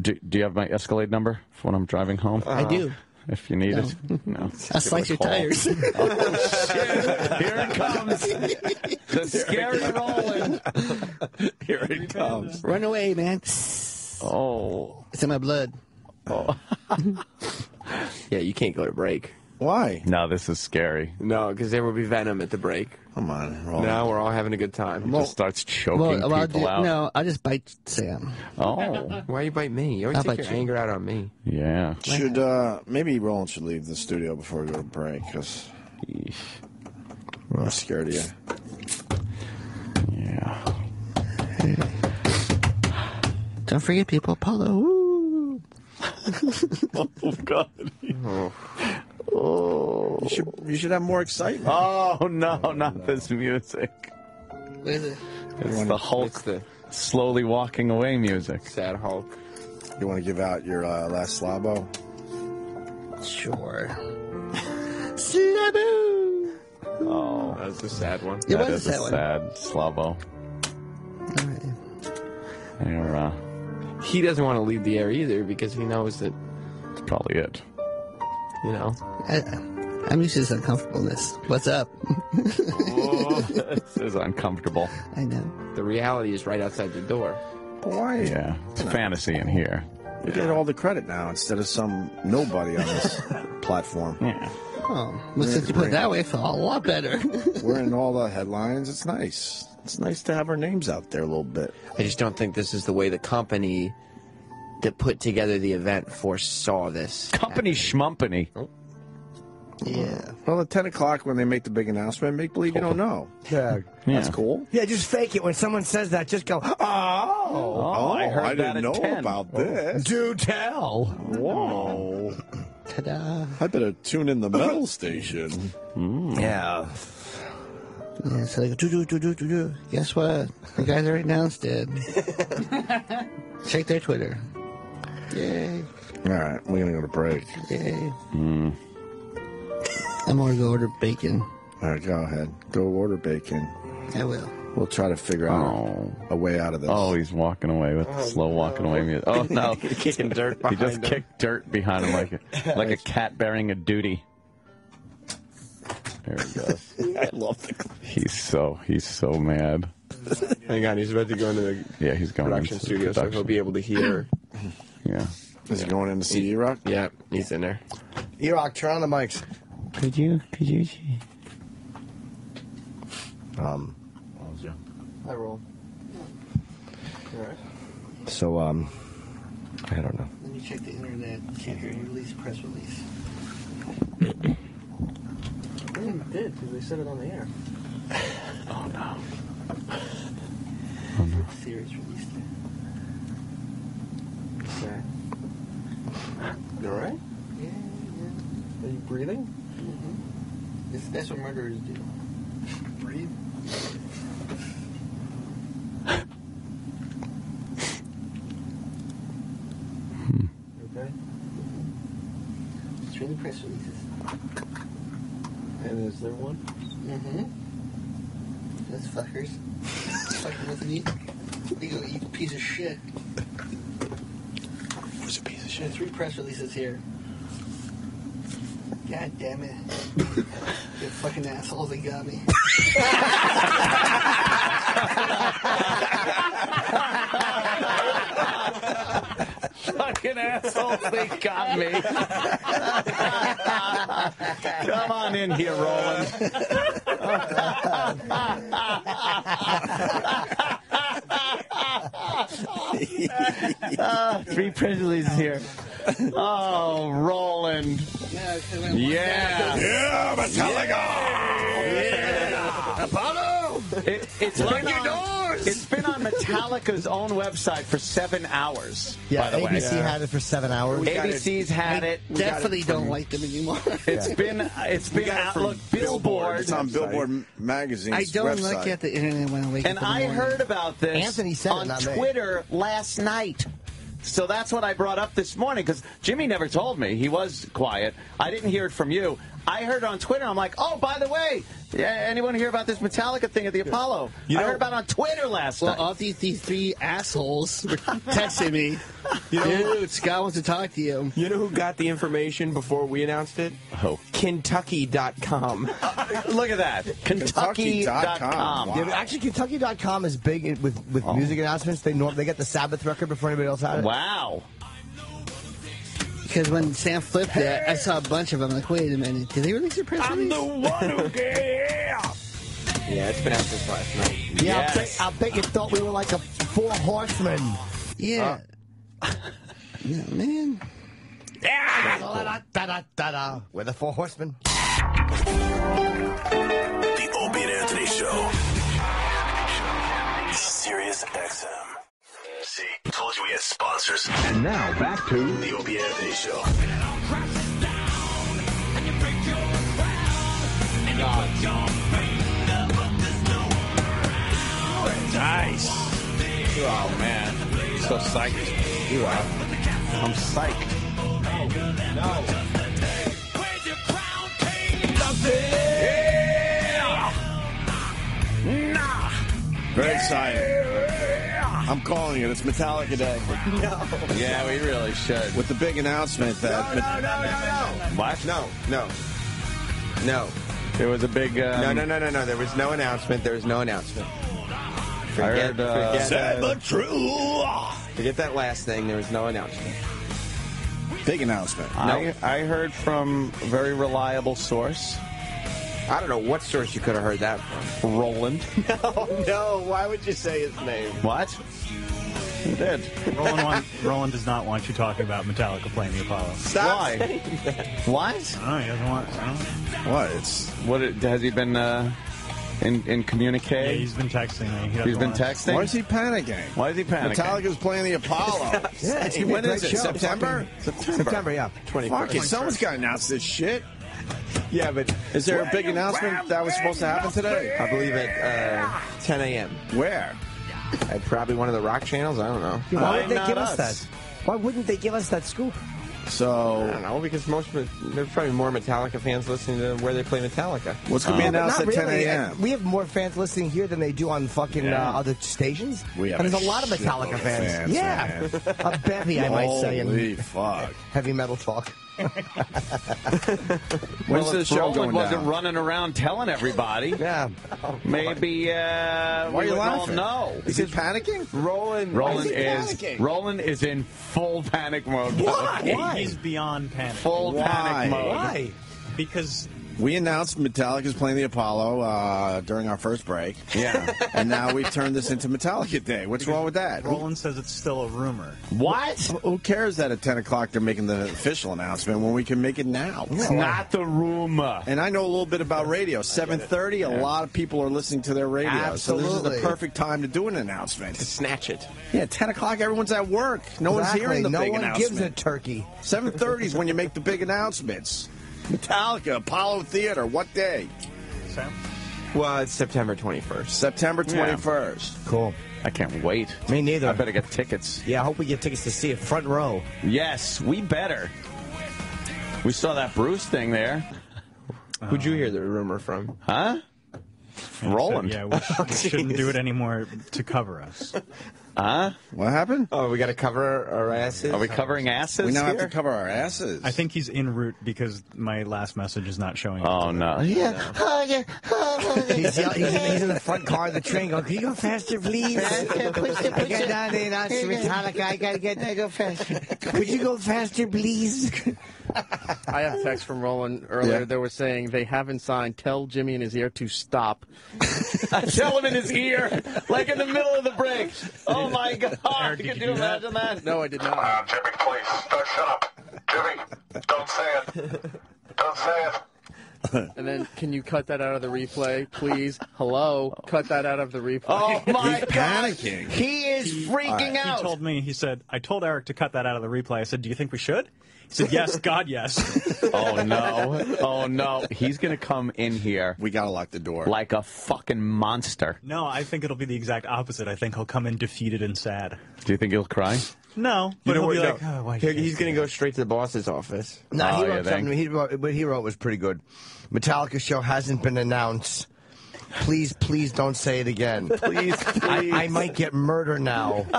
do, do you have my Escalade number for when I'm driving home? I do. Uh, If you need it. No. I slice your tires. oh, shit. [LAUGHS] Here it comes. The scary Roland. Here it comes. Run away, man. Oh. It's in my blood. Oh. [LAUGHS] Yeah, you can't go to break. Why? No, this is scary. No, because there will be venom at the break. Come on, Roland. Now we're all having a good time. Just starts choking Well, well, I'll people do, out. no, I'll just bite Sam. Oh. Why you bite me? You always I'll take bite your you. anger out on me. Yeah. Should uh maybe Roland should leave the studio before we go to break because I'm scared of you. Yeah. [SIGHS] Don't forget, people. Apollo. Woo. [LAUGHS] Oh God. You should you should have more excitement. Oh no, not this music. What is it? It's the Hulk It's the slowly walking away music. sad Hulk. You want to give out your uh, last slabo? Sure. [LAUGHS] Slaboo. Oh, That's the sad one. It that was is a a sad one. sad slavo. All right. There, uh, He doesn't want to leave the air either because he knows that, that's probably it. You know. I, I'm used to this uncomfortableness. What's up? Oh, [LAUGHS] this is uncomfortable. I know. The reality is right outside the door. Why? Yeah, it's fantasy in here. You get all the credit now instead of some nobody on this [LAUGHS] platform. Yeah. Oh, well, since you put it that way, I feel a lot better. [LAUGHS] We're in all the headlines. It's nice. It's nice to have our names out there a little bit. I just don't think this is the way the company that put together the event foresaw this. Company schmumpany. yeah. Well, at 10 o'clock when they make the big announcement, make believe you don't know. Yeah. That's cool. Yeah, just fake it. When someone says that, just go, oh, Oh, I heard oh, that didn't at know 10. about this. do tell. Whoa. Ta-da. I better tune in the metal station. Mm. Yeah. Yeah, so they go, do, do, do, do, do, do. Guess what? The guys already announced it. [LAUGHS] Check their Twitter. Yay. All right, we're going to go to break. Yay. Hmm. I'm going to go order bacon. All right, go ahead. Go order bacon. I will. We'll try to figure out Oh. a way out of this. Oh, he's walking away with oh, slow walking away music. [LAUGHS] Oh no, Kicking dirt he just him. kicked dirt behind him like a [LAUGHS] like a cat bearing a duty. There he goes. [LAUGHS] I love the. He's so he's so mad. Hang on, he's about to go into the Yeah, he's going production into the studio, so he'll be able to hear. [CLEARS THROAT] Yeah. Is he going in to see you, Rock? yeah, he's in there. Erock, turn on the mics. Could you? Could you? Um, I roll. so, um, I don't know. Let me check the internet. Can't hear any release, press release. It did, because they said it on the air. [LAUGHS] Oh no. No. Series released. Okay. You alright? Yeah, yeah. Are you breathing? Mm-hmm. This, that's what murderers do. Breathe. Okay. It's really press releases. And is there one? Mm-hmm. Those fuckers. [LAUGHS] Fucking with me. You go eat piece of shit. A piece of There's three press releases here. God damn it. you fucking assholes, they got me. Fucking assholes, they got me. Come on in here, Roland. [LAUGHS] [LAUGHS] Ah, three releases here. Oh, Roland. Yeah, Yeah. Yeah, Metallica! Apollo! It, it's Lock been your doors! It's been on Metallica's own website for seven hours. Yeah, by the way. ABC had it for seven hours. ABC's had it. Definitely don't like them anymore. [LAUGHS] It's been it's been got it out. Look, Billboard. It's on Billboard M- Magazine's I don't website. look at the internet when I wake And up. in the I heard about this Anthony said it, on not me. Twitter last night. So that's what I brought up this morning because Jimmy never told me. He was quiet. I didn't hear it from you. I heard it on Twitter. I'm like, oh, by the way, yeah, anyone hear about this Metallica thing at the Apollo? You I heard about it on Twitter last Well, night. all these, these three assholes were [LAUGHS] texting me. Dude, Scott wants to talk to you. You know who got the information before we announced it? Who? Kentucky.com. [LAUGHS] Look at that. Kentucky.com. Kentucky.com. Yeah, but actually, Kentucky.com is big with, with oh. music announcements. They norm, they get the Sabbath record before anybody else had it. Wow. Because when Sam flipped it, I saw a bunch of them. Like, wait a minute, did they release a press I'm release? The one who Yeah, it's been out since last night. Yeah, Yes. I'll, bet, I'll bet you thought we were like a four horsemen. Yeah. [LAUGHS] yeah, man. Da-da-da-da-da. We're the four horsemen. The Opie and Anthony Show. Sirius XM. See, told you we had sponsors. And now back to The Opie and Anthony Show. Nice. Oh, man. So psyched. You are. I'm psyched. No. Yeah. Nah. Very exciting. I'm calling it. It's Metallica Day. [LAUGHS] No. Yeah, we really should. With the big announcement that. No, no, no, no, no. What? No, no. No. There was a big. Um, No, no, no, no, no. There was no announcement. There was no announcement. Forget, heard, uh, forget, Sad uh, but true. forget that last thing. There was no announcement. Big announcement. I, I heard from a very reliable source, I don't know what source you could have heard that from. Roland. [LAUGHS] No, no. Why would you say his name? What? Who did? Roland, [LAUGHS] want, Roland does not want you talking about Metallica playing the Apollo. Stop Why? saying that. What? I don't know. He doesn't want. I don't know. What? It's. What it- has he been uh, in in Yeah, he's been texting me. He he's been want- texting. Why is he panicking? Why is he panicking? Metallica's playing the Apollo. [LAUGHS] Yeah, it's gonna be a when great is it? show. September? September, yeah. Fuck it. Someone's got to announce this shit. [LAUGHS] Yeah, but Is there a big announcement that was supposed to happen today? I believe at uh, 10 a.m. Where? At probably one of the rock channels. I don't know. Why Why would they not give us us? that? Why wouldn't they give us that scoop? So I don't know because most of it, there's probably more Metallica fans listening to where they play Metallica. what's going to be announced at 10 really. a.m.? We have more fans listening here than they do on fucking Yeah. uh, other stations. We have and there's a a lot of Metallica fans. fans, yeah, man. a bevy, I might say, Holy fuck. heavy metal talk. [LAUGHS] When's well, the show going wasn't down? running around telling everybody. [LAUGHS] Yeah. Maybe uh, Why are we you would all laughing? know. Is he panicking? Roland, Roland he is panicking? Roland is in full panic mode. Why? He- Why? He's beyond panic. Full Why? panic mode. Why? Because We announced Metallica's playing the Apollo uh, during our first break. Yeah. [LAUGHS] and now we've turned this into Metallica Day. What's wrong with that? Roland says it's still a rumor. What? Who cares that at 10 o'clock they're making the official announcement when we can make it now? It's not the rumor. And I know a little bit about radio. 7:30, a lot of people are listening to their radio, so this is the perfect time to do an announcement. To snatch it. Yeah, 10 o'clock, everyone's at work. No one's Exactly. hearing the no big one gives a turkey. 7:30 is when you make the big announcements. Metallica, Apollo Theater, what day? Sam? Well, it's September 21st. September Yeah. 21st. Cool. I can't wait. Me neither. I better get tickets. Yeah, I hope we get tickets to see it front row. Yes, we better. We saw that Bruce thing there. [LAUGHS] Who'd you hear the rumor from? Huh? Roland. [LAUGHS] [LAUGHS] Yeah, we, sh- we shouldn't do it anymore to cover us. Huh? What happened? Oh, we got to cover our asses. Are we covering asses We now have to cover our asses. I think he's en route because my last message is not showing. Oh no. Yeah. He's, yeah. he's, in, he's in the front car of the train going, Can you go faster, please? Faster, push it, I got it. down there and I Here. Metallica. I gotta get Now go faster. Could you go faster, please? I have a text from Roland earlier. Yeah. They were saying they haven't signed. Tell Jimmy in his ear to stop. [LAUGHS] Tell him in his ear, like in the middle of the break. Oh my God! Eric, Could did you you do that? imagine that? No, I did not. Uh, Jimmy, please. Uh, shut up. Jimmy, don't say it. Don't say it. [LAUGHS] And then, can you cut that out of the replay, please? Hello, cut that out of the replay. Oh [LAUGHS] my He's God! panicking. He is freaking He out. told me, he said, I told Eric to cut that out of the replay. I said, Do you think we should? He said, Yes, God, yes. [LAUGHS] Oh no! Oh no! He's gonna come in here we gotta lock the door. like a fucking monster. No, I think it'll be the exact opposite. I think he'll come in defeated and sad. Do you think he'll cry? No, but he'll be No. like, oh, why He- he's going to go straight to the boss's office. No, Oh, he wrote something. He wrote, what he wrote was pretty good. Metallica show hasn't been announced. Please, please don't say it again. Please, I, I might get murder now. [LAUGHS]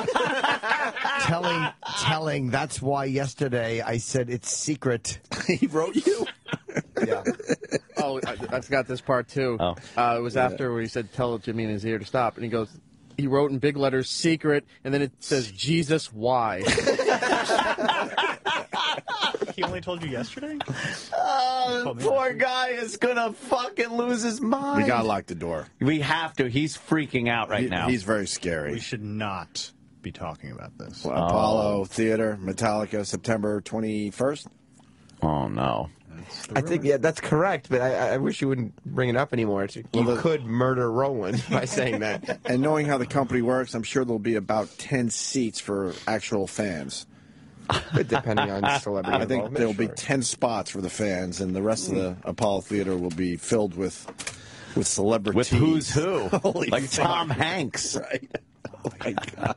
telling, telling. That's why yesterday I said it's secret. [LAUGHS] he wrote you? [LAUGHS] Yeah. Oh, I, I forgot this part too. Oh. Uh, it was after where he said, "Tell Jimmy in his ear to stop," and he goes, he wrote in big letters, "Secret," and then it says, "Jesus, why?" [LAUGHS] He only told you yesterday? Oh, poor last guy is gonna fucking lose his mind. We gotta lock the door. We have to. He's freaking out right He- now. He's very scary We should not be talking about this. Apollo Theater, Metallica, September 21st. oh no. I think, yeah, that's correct, but I, I wish you wouldn't bring it up anymore. It's- You Well, the- could murder Roland [LAUGHS] by saying that. [LAUGHS] And knowing how the company works, I'm sure there'll be about 10 seats for actual fans. But depending on [LAUGHS] celebrity I think there'll be 10 spots for the fans, and the rest of the hmm. Apollo Theater will be filled with with celebrities. With who's who? Holy like fuck. Tom Hanks. Right. [LAUGHS] Oh, my God.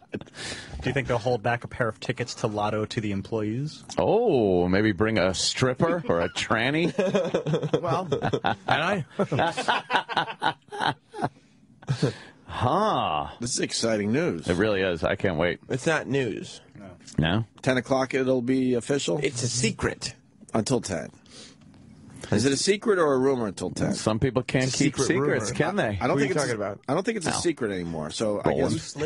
Do you think they'll hold back a pair of tickets to Lotto to the employees? Oh, maybe bring a stripper or a tranny. [LAUGHS] Well, And I. [LAUGHS] Huh. This is exciting news. It really is. I can't wait. It's not news. No? 10 o'clock it'll be official? It's a secret. Until 10. Is it a secret or a rumor until 10? Some people can't keep secret secrets, rumor. can they? I don't Who are think you it's talking about? I don't think it's a secret anymore. So I guess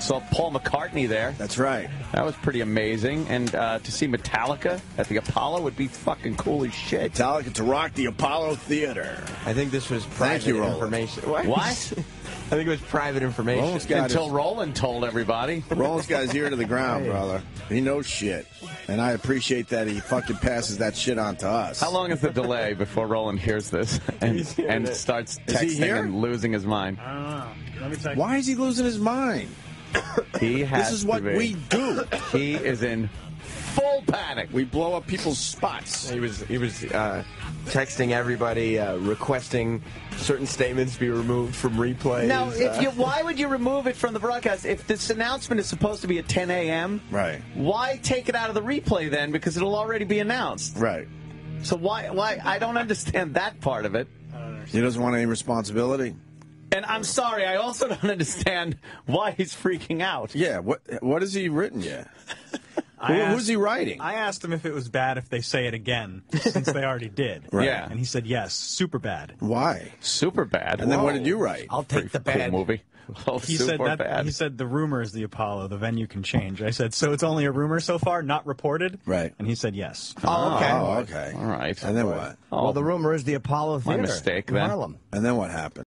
[LAUGHS] Saw Paul McCartney there. that's right. That was pretty amazing. And uh, to see Metallica at the Apollo would be fucking cool as shit. Metallica to rock the Apollo Theater. I think this was private you, Roland. information. What? What? [LAUGHS] I think it was private information. Roland's got Until his- Roland told everybody. Roland's got his ear to the ground, brother. He knows shit. And I appreciate that he fucking passes that shit on to us. How long is the delay before Roland hears this [LAUGHS] and, and starts Is he texting and losing his mind? I don't know. Let me check. Why is he losing his mind? He has This is to what be. we do. He is in full panic. We blow up people's spots. He was he was uh, texting everybody, uh, requesting certain statements be removed from replays. Now, if uh, you, why would you remove it from the broadcast if this announcement is supposed to be at 10 a.m.? Right. Why take it out of the replay then? Because it'll already be announced. Right. So why? Why? I don't understand that part of it. He doesn't want any responsibility. And I'm sorry, I also [LAUGHS] don't understand why he's freaking out. Yeah. What What has he written yet? [LAUGHS] I Who- asked- who's he writing? I asked him if it was bad if they say it again, [LAUGHS] since they already did. Right. Yeah. And he said yes, super bad. Why? Super bad. And then what did you write? I'll take the Cool bad. movie. [LAUGHS] Oh, he soup said that bad? he said the rumor is the Apollo. The venue can change. I said, so it's only a rumor so far, not reported. Right. And he said yes. Oh, oh okay. Oh, okay. All right. And then what? Oh. Well, the rumor is the Apollo Theater. My Theater mistake, in then. Harlem. And then what happened?